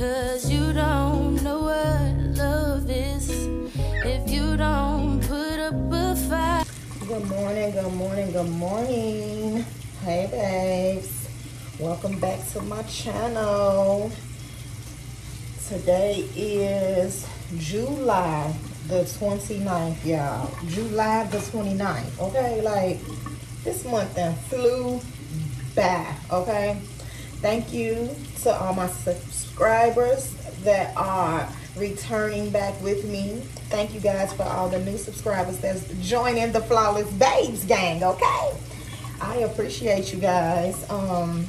Cause you don't know what love is if you don't put up a fight. Good morning, good morning, good morning. Hey babes. Welcome back to my channel. Today is July the 29th, y'all. July the 29th, okay? Like, this month then flew by, okay? Thank you to all my subscribers that are returning back with me. Thank you guys for all the new subscribers that's joining the Flawless Babes gang, okay? I appreciate you guys. Um,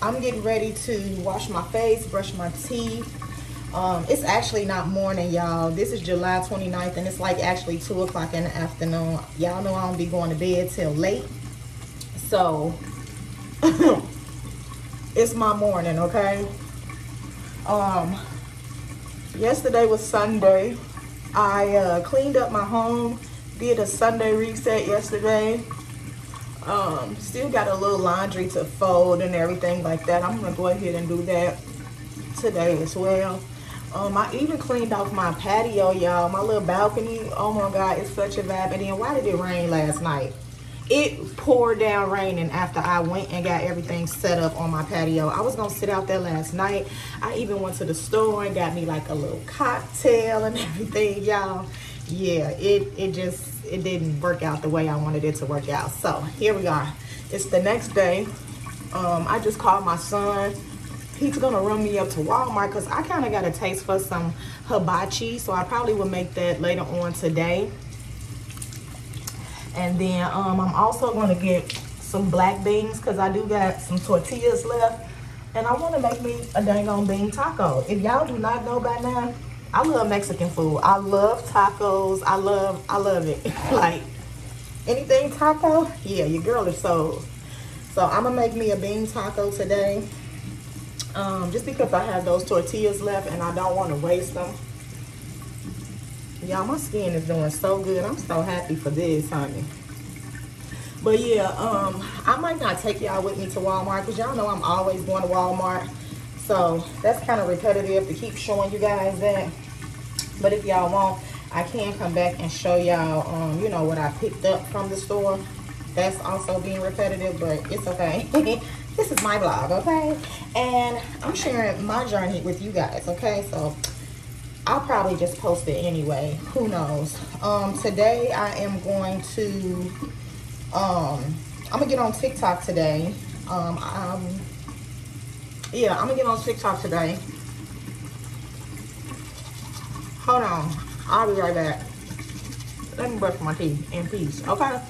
I'm getting ready to wash my face, brush my teeth. Um, it's actually not morning, y'all. This is July 29th, and it's like actually 2 o'clock in the afternoon. Y'all know I don't be going to bed till late. So, it's my morning, okay? Um, yesterday was Sunday. I uh, cleaned up my home, did a Sunday reset yesterday. Um, still got a little laundry to fold and everything like that. I'm gonna go ahead and do that today as well. Um, I even cleaned off my patio, y'all. My little balcony. Oh my God, it's such a vibe. And then why did it rain last night? It poured down raining after I went and got everything set up on my patio. I was gonna sit out there last night. I even went to the store and got me like a little cocktail and everything, y'all. Yeah, it it just it didn't work out the way I wanted it to work out. So here we are. It's the next day. Um, I just called my son he's gonna run me up to Walmart because I kind of got a taste for some hibachi. So I probably will make that later on today. And then um, I'm also gonna get some black beans because I do got some tortillas left. And I wanna make me a dang on bean taco. If y'all do not know by now, I love Mexican food. I love tacos. I love, I love it. like anything taco, yeah, your girl is sold. So I'm gonna make me a bean taco today um, just because I have those tortillas left and I don't want to waste them. Y'all, my skin is doing so good. I'm so happy for this, honey. But yeah, um, I might not take y'all with me to Walmart because y'all know I'm always going to Walmart. So that's kind of repetitive to keep showing you guys that. But if y'all want, I can come back and show y'all, um, you know, what I picked up from the store. That's also being repetitive, but it's okay. this is my vlog, okay? And I'm sharing my journey with you guys, okay? So I'll probably just post it anyway. Who knows? Um, today I am going to, um, I'm gonna get on TikTok today. Um, yeah, I'm gonna get on TikTok today. Hold on, I'll be right back. Let me brush my teeth in peace, okay?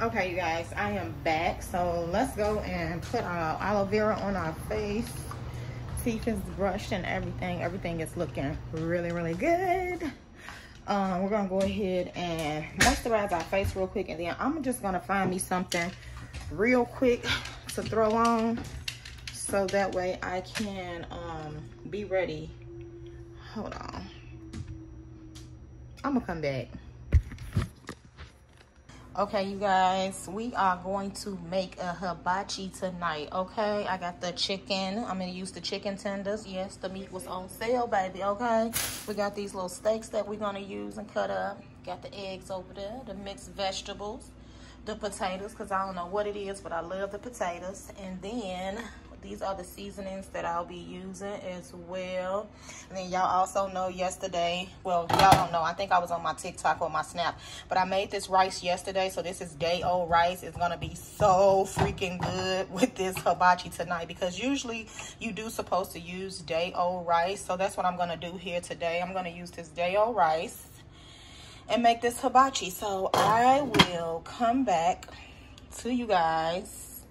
Okay, you guys, I am back. So let's go and put our aloe vera on our face. Teeth is brushed and everything. Everything is looking really, really good. Um, we're gonna go ahead and moisturize our face real quick, and then I'm just gonna find me something real quick to throw on, so that way I can um, be ready. Hold on. I'm gonna come back. Okay, you guys, we are going to make a hibachi tonight, okay? I got the chicken. I'm going to use the chicken tenders. Yes, the meat was on sale, baby, okay? We got these little steaks that we're going to use and cut up. Got the eggs over there, the mixed vegetables, the potatoes, because I don't know what it is, but I love the potatoes. And then these are the seasonings that I'll be using as well. And then y'all also know yesterday, well, y'all don't know. I think I was on my TikTok or my Snap. But I made this rice yesterday. So this is day old rice. It's going to be so freaking good with this hibachi tonight. Because usually you do supposed to use day old rice. So that's what I'm going to do here today. I'm going to use this day old rice and make this hibachi. So I will come back to you guys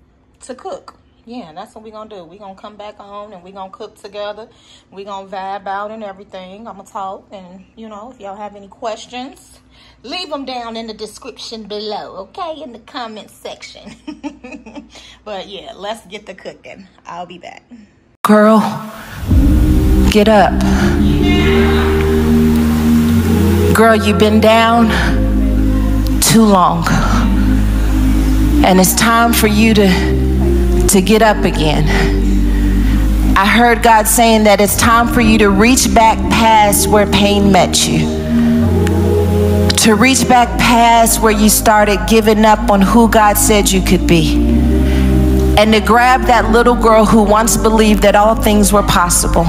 to cook yeah, that's what we're gonna do. We're gonna come back on and we're gonna cook together. We're gonna vibe out and everything. I'm gonna talk and you know, if y'all have any questions, leave them down in the description below, okay? In the comment section. but yeah, let's get the cooking. I'll be back. Girl, get up. Girl, you've been down too long. And it's time for you to to get up again. I heard God saying that it's time for you to reach back past where pain met you. To reach back past where you started giving up on who God said you could be. And to grab that little girl who once believed that all things were possible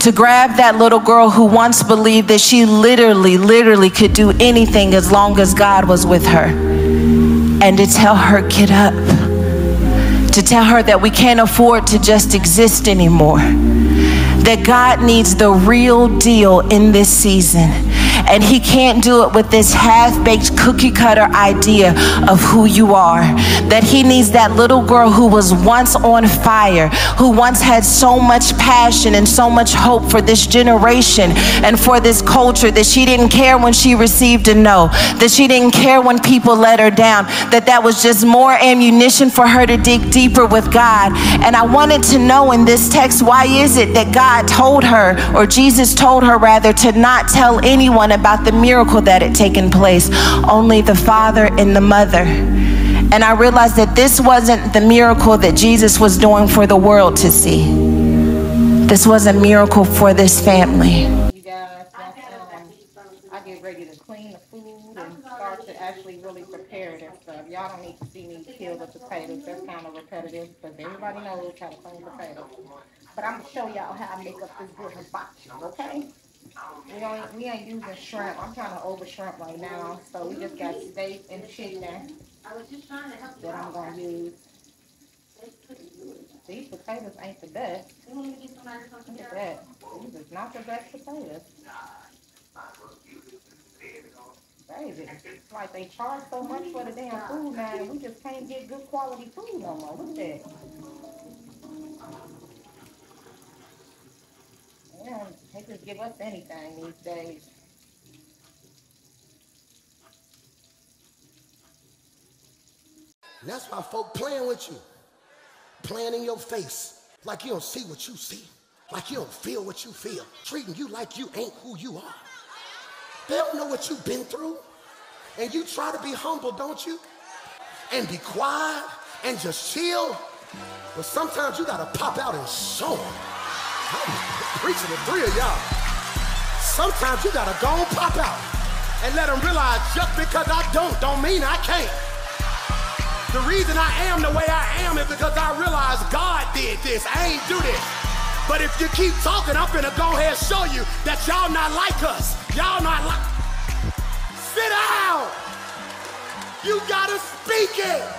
to grab that little girl who once believed that she literally, literally could do anything as long as God was with her, and to tell her, get up. To tell her that we can't afford to just exist anymore. That God needs the real deal in this season and he can't do it with this half-baked cookie cutter idea of who you are. That he needs that little girl who was once on fire, who once had so much passion and so much hope for this generation and for this culture that she didn't care when she received a no, that she didn't care when people let her down, that that was just more ammunition for her to dig deeper with God. And I wanted to know in this text, why is it that God told her, or Jesus told her rather, to not tell anyone about the miracle that had taken place, only the father and the mother. And I realized that this wasn't the miracle that Jesus was doing for the world to see. This was a miracle for this family. You guys, I get ready to clean the food and start to actually really prepare this stuff. Y'all don't need to see me peel the potatoes. That's kind of repetitive because everybody knows how to clean potatoes. But I'm going to show y'all how I make up this good hibachi, okay? Um, we ain't, we ain't using shrimp. I'm trying to over shrimp right now. So we just got steak and chicken that I'm to use. These potatoes ain't the best. Look at that. These is not the best potatoes. Baby, it's like they charge so much for the damn food now, we just can't get good quality food no more. Look at that. They give us anything these days. That's why folk playing with you, playing in your face, like you don't see what you see, like you don't feel what you feel, treating you like you ain't who you are. They don't know what you've been through. And you try to be humble, don't you? And be quiet and just chill. But sometimes you gotta pop out and show them. Preaching to three of y'all. Sometimes you gotta go and pop out and let them realize just because I don't, don't mean I can't. The reason I am the way I am is because I realize God did this. I ain't do this. But if you keep talking, I'm gonna go ahead and show you that y'all not like us. Y'all not like. Sit down. You gotta speak it.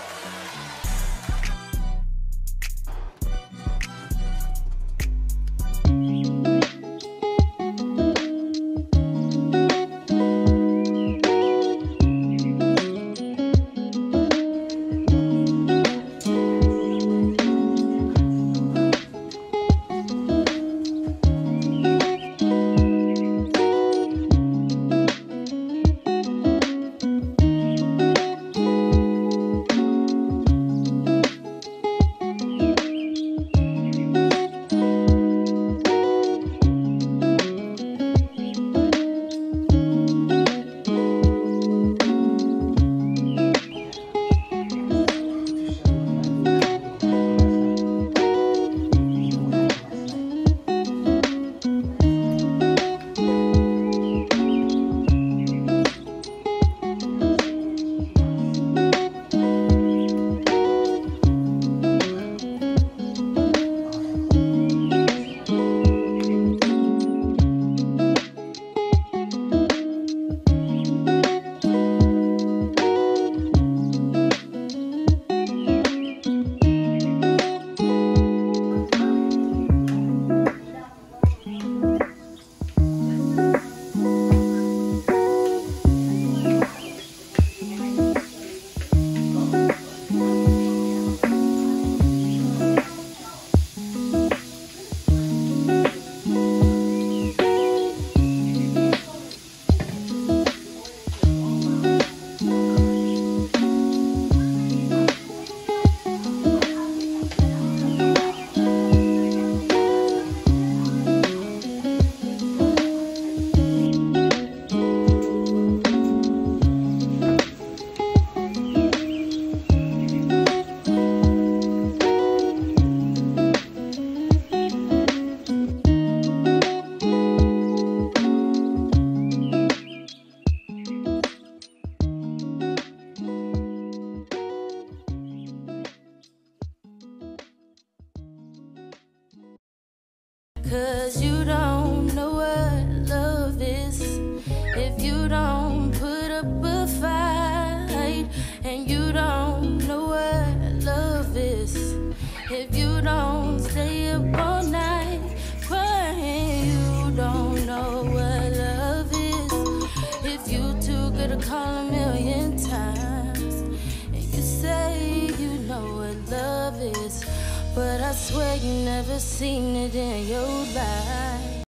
Never seen it in your life.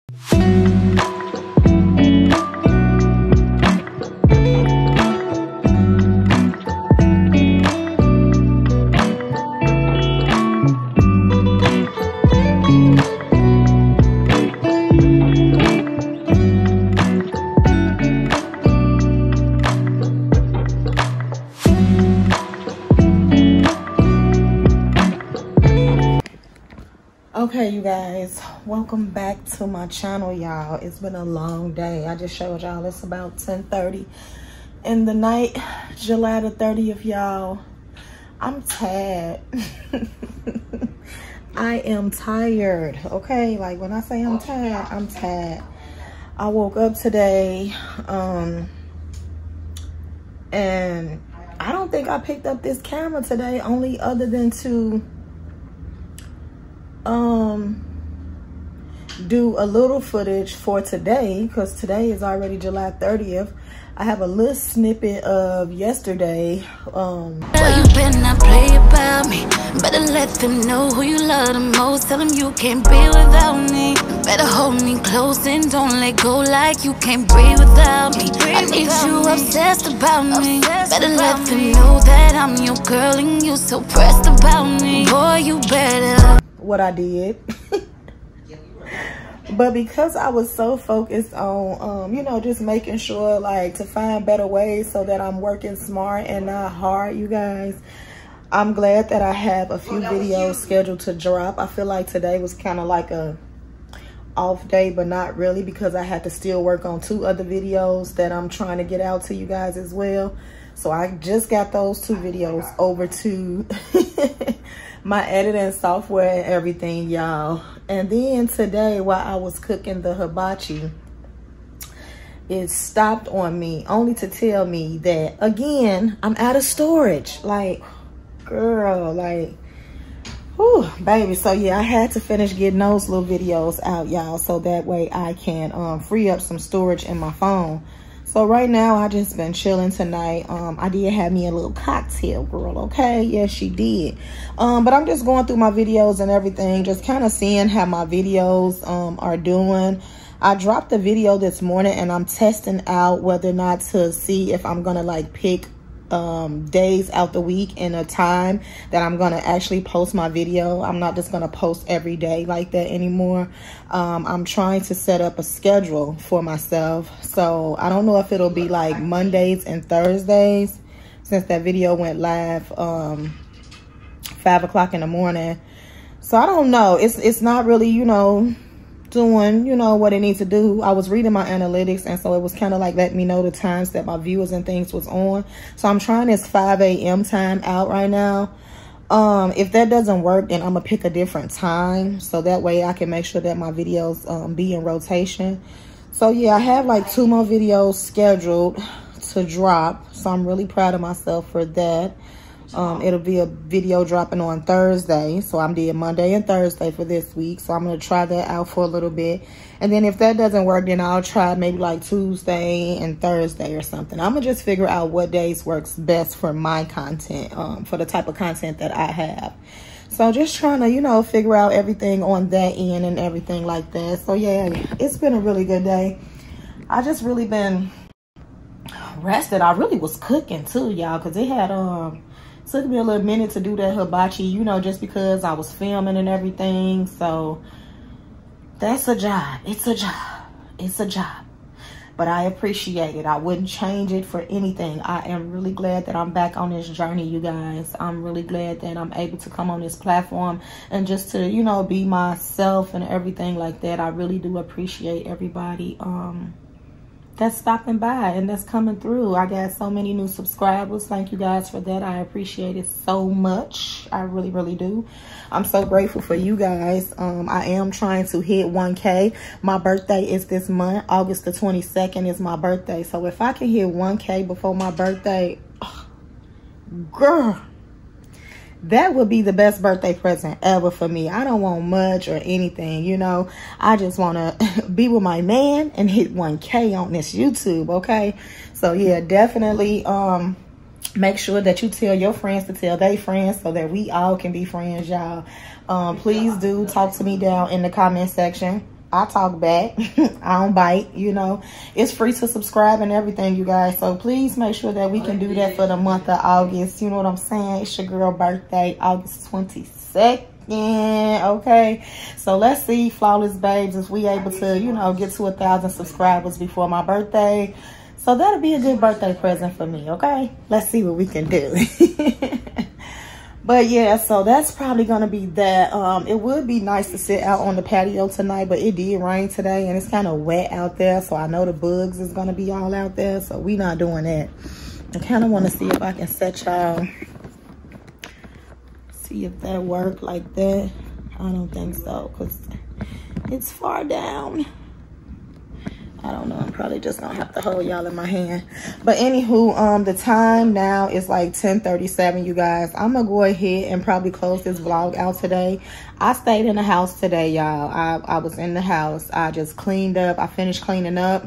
Guys, welcome back to my channel, y'all. It's been a long day. I just showed y'all it's about 10:30 in the night, July the 30th, y'all. I'm tired. I am tired, okay? Like when I say I'm tired, I'm tired. I woke up today, um, and I don't think I picked up this camera today, only other than to um do a little footage for today because today is already July 30th. I have a little snippet of yesterday. Um Well, you better not play about me. Better let them know who you love the most. Tell them you can't be without me. Better hold me close and don't let go like you can't breathe without me. I need you obsessed about me. Better let them know that I'm your girl and you so pressed about me. Boy, you better. What I did. but because I was so focused on, um, you know, just making sure like to find better ways so that I'm working smart and not hard, you guys. I'm glad that I have a few videos scheduled to drop. I feel like today was kind of like a off day, but not really because I had to still work on two other videos that I'm trying to get out to you guys as well. So I just got those two videos over to my editing software and everything, y'all. And then today, while I was cooking the hibachi, it stopped on me only to tell me that, again, I'm out of storage. Like, girl, like, Whew, baby. So yeah, I had to finish getting those little videos out, y'all, so that way I can um, free up some storage in my phone. So right now, I just been chilling tonight. Um, I did have me a little cocktail, girl, okay? Yes, she did. Um, but I'm just going through my videos and everything, just kind of seeing how my videos um, are doing. I dropped a video this morning and I'm testing out whether or not to see if I'm going to like pick um days out the week and a time that i'm gonna actually post my video. I'm not just gonna post every day like that anymore. Um i'm trying to set up a schedule for myself. So i don't know if it'll be like mondays and thursdays since that video went live um five o'clock in the morning. So i don't know. It's it's not really you know doing, you know, what it needs to do. I was reading my analytics, and so it was kind of like letting me know the times that my viewers and things was on. So I'm trying this 5 a.m. time out right now. Um, if that doesn't work, then I'm gonna pick a different time. So that way I can make sure that my videos um, be in rotation. So yeah, I have like two more videos scheduled to drop. So I'm really proud of myself for that. Um, it'll be a video dropping on Thursday. So I'm doing Monday and Thursday for this week. So I'm going to try that out for a little bit. And then if that doesn't work, then I'll try maybe like Tuesday and Thursday or something. I'm going to just figure out what days works best for my content, um, for the type of content that I have. So just trying to, you know, figure out everything on that end and everything like that. So yeah, it's been a really good day. I just really been rested. I really was cooking too, y'all, because it had, um, took me a little minute to do that hibachi, you know, just because I was filming and everything. So that's a job. It's a job. It's a job. But I appreciate it. I wouldn't change it for anything. I am really glad that I'm back on this journey, you guys. I'm really glad that I'm able to come on this platform and just to, you know, be myself and everything like that. I really do appreciate everybody um that's stopping by and that's coming through. I got so many new subscribers. Thank you guys for that. I appreciate it so much. I really, really do. I'm so grateful for you guys. Um, I am trying to hit 1K. My birthday is this month. August the 22nd is my birthday. So if I can hit 1K before my birthday, oh, girl, that would be the best birthday present ever for me. I don't want much or anything, you know. I just want to be with my man and hit 1K on this YouTube, okay? So, yeah, definitely um, make sure that you tell your friends to tell their friends so that we all can be friends, y'all. Um, please do talk to me down in the comment section. I talk back. I don't bite, you know. It's free to subscribe and everything, you guys. So please make sure that we can do that for the month of August. You know what I'm saying? It's your girl birthday, August 22nd. Okay. So let's see, Flawless Babes, if we able to, you know, get to a thousand subscribers before my birthday. So that'll be a good birthday present for me, okay? Let's see what we can do. But yeah, so that's probably going to be that. Um, it would be nice to sit out on the patio tonight, but it did rain today and it's kind of wet out there. So I know the bugs is going to be all out there. So we not doing that. I kind of want to see if I can set y'all, see if that work like that. I don't think so because it's far down. I don't know. I'm probably just gonna have to hold y'all in my hand. But anywho, um, the time now is like 10:37. You guys, I'm gonna go ahead and probably close this vlog out today. I stayed in the house today, y'all. I I was in the house. I just cleaned up. I finished cleaning up.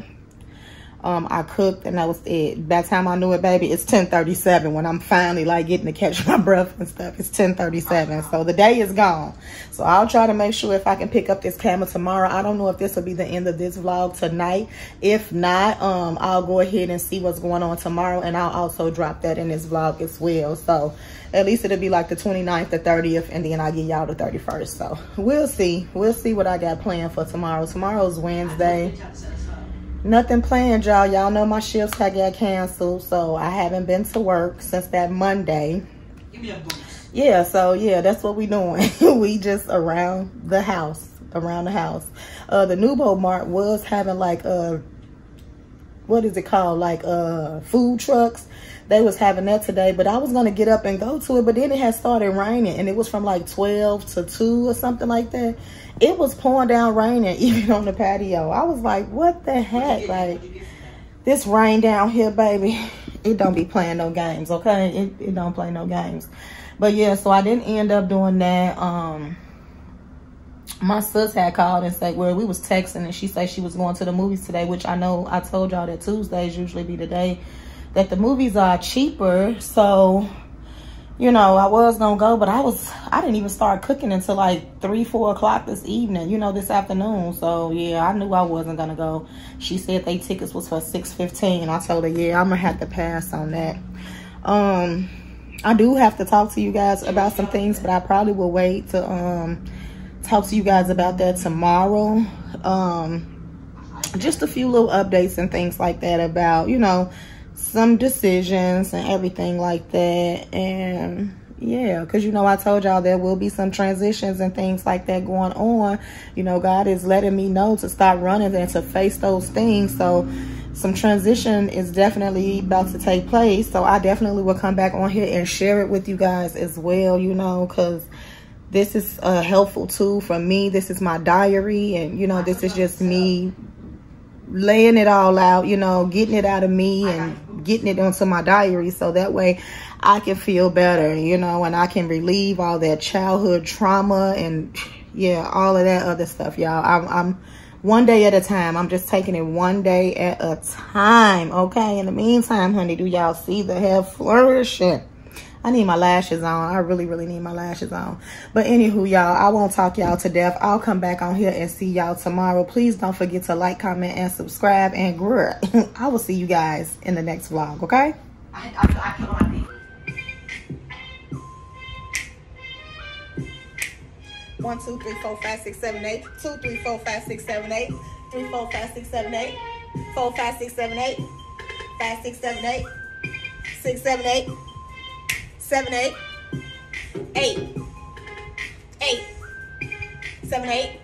Um, I cooked and that was it. By the time I knew it, baby, it's 1037 when I'm finally like getting to catch my breath and stuff. It's 1037. So the day is gone. So I'll try to make sure if I can pick up this camera tomorrow. I don't know if this will be the end of this vlog tonight. If not, um, I'll go ahead and see what's going on tomorrow. And I'll also drop that in this vlog as well. So at least it'll be like the 29th, the 30th, and then I'll get y'all the 31st. So we'll see. We'll see what I got planned for tomorrow. Tomorrow's Wednesday nothing planned y'all. Y'all know my shifts had got canceled so i haven't been to work since that monday. Yeah so yeah that's what we doing. We just around the house around the house. Uh the nubo mart was having like uh what is it called? Like uh food trucks they was having that today but i was gonna get up and go to it but then it had started raining and it was from like 12 to 2 or something like that it was pouring down raining even on the patio. I was like, what the heck? Like, this rain down here, baby, it don't be playing no games, okay? It, it don't play no games. But yeah, so I didn't end up doing that. Um, my sis had called and said, well, we was texting and she said she was going to the movies today, which I know I told y'all that Tuesdays usually be the day that the movies are cheaper. So you know, I was gonna go, but I was, I didn't even start cooking until like three, four o'clock this evening, you know, this afternoon. So yeah, I knew I wasn't gonna go. She said they tickets was for 6.15. I told her, yeah, I'm gonna have to pass on that. Um, I do have to talk to you guys about some things, but I probably will wait to um talk to you guys about that tomorrow. Um, just a few little updates and things like that about, you know, some decisions and everything like that. And yeah, because you know, I told y'all there will be some transitions and things like that going on. You know, God is letting me know to stop running and to face those things. So some transition is definitely about to take place. So I definitely will come back on here and share it with you guys as well, you know, because this is a helpful tool for me. This is my diary and, you know, this is just me laying it all out, you know, getting it out of me and getting it onto my diary so that way I can feel better, you know, and I can relieve all that childhood trauma and yeah, all of that other stuff, y'all. I'm, I'm one day at a time. I'm just taking it one day at a time, okay? In the meantime, honey, do y'all see the hair flourishing? I need my lashes on. I really, really need my lashes on. But anywho, y'all, I won't talk y'all to death. I'll come back on here and see y'all tomorrow. Please don't forget to like, comment, and subscribe. And grr, I will see you guys in the next vlog, okay? I, I, I One, two, three, four, five, six, seven, eight. Two, three, four, five, six, seven, eight. Three, four, five, six, seven, eight. Four, five, six, seven, eight. Five, six, seven, eight. Six, seven, eight seven, eight, eight, eight, seven, eight,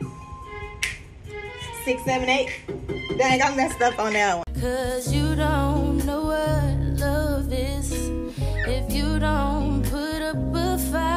six, seven, eight. Dang, I messed up on that one. Cause you don't know what love is if you don't put up a fight.